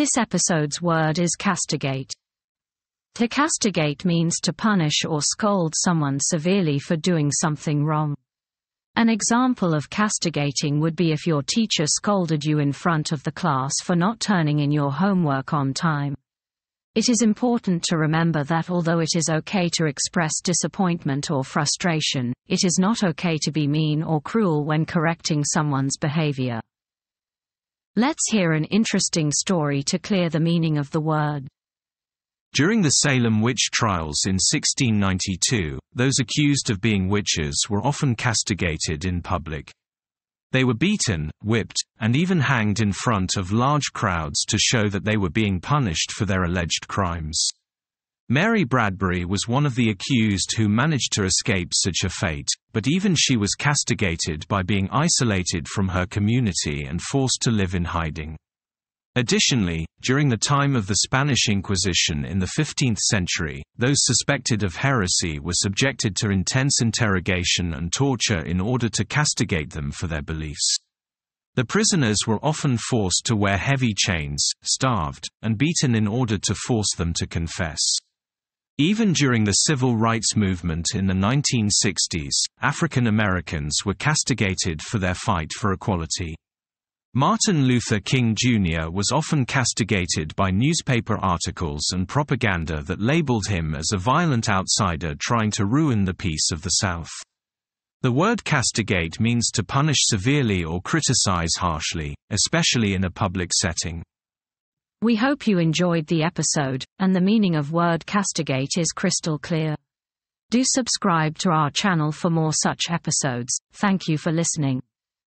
This episode's word is castigate. To castigate means to punish or scold someone severely for doing something wrong. An example of castigating would be if your teacher scolded you in front of the class for not turning in your homework on time. It is important to remember that although it is okay to express disappointment or frustration, it is not okay to be mean or cruel when correcting someone's behavior. Let's hear an interesting story to clear the meaning of the word. During the Salem witch trials in 1692, those accused of being witches were often castigated in public. They were beaten, whipped, and even hanged in front of large crowds to show that they were being punished for their alleged crimes. Mary Bradbury was one of the accused who managed to escape such a fate, but even she was castigated by being isolated from her community and forced to live in hiding. Additionally, during the time of the Spanish Inquisition in the 15th century, those suspected of heresy were subjected to intense interrogation and torture in order to castigate them for their beliefs. The prisoners were often forced to wear heavy chains, starved, and beaten in order to force them to confess. Even during the civil rights movement in the 1960s, African Americans were castigated for their fight for equality. Martin Luther King Jr. was often castigated by newspaper articles and propaganda that labeled him as a violent outsider trying to ruin the peace of the South. The word castigate means to punish severely or criticize harshly, especially in a public setting. We hope you enjoyed the episode, and the meaning of word castigate is crystal clear. Do subscribe to our channel for more such episodes. Thank you for listening.